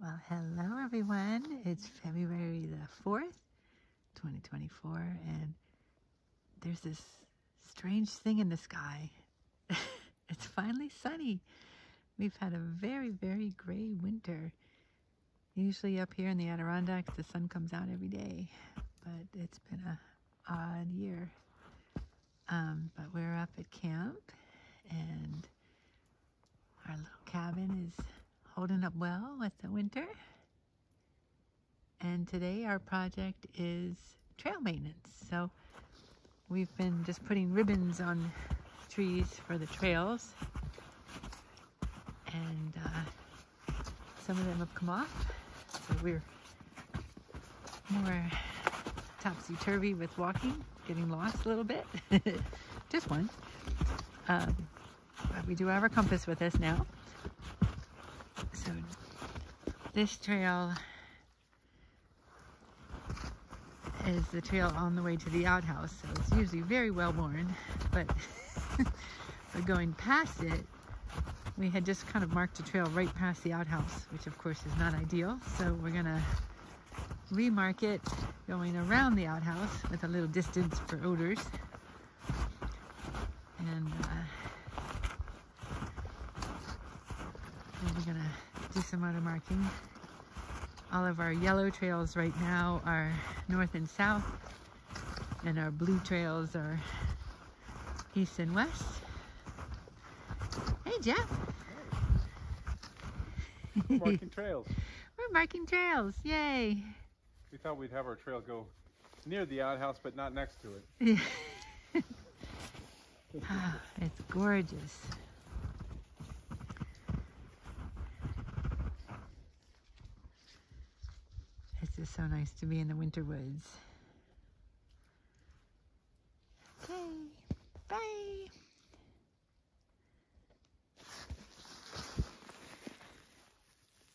Well, hello everyone. It's February the 4th, 2024, and there's this strange thing in the sky. it's finally sunny. We've had a very, very gray winter. Usually up here in the Adirondacks, the sun comes out every day, but it's been a odd year. Um, but we're up at camp, and our little cabin is holding up well with the winter. And today our project is trail maintenance. So we've been just putting ribbons on trees for the trails. And uh, some of them have come off. So we're more topsy-turvy with walking, getting lost a little bit. just one. Um, but we do have our compass with us now. So this trail is the trail on the way to the outhouse. So it's usually very well worn, but, but going past it, we had just kind of marked a trail right past the outhouse, which of course is not ideal. So we're gonna remark it going around the outhouse with a little distance for odors. And uh, we're gonna do some auto marking. All of our yellow trails right now are north and south, and our blue trails are east and west. Hey, Jeff. Hey. Marking trails. We're marking trails. Yay. We thought we'd have our trail go near the outhouse, but not next to it. oh, it's gorgeous. It's just so nice to be in the winter woods. Okay, bye.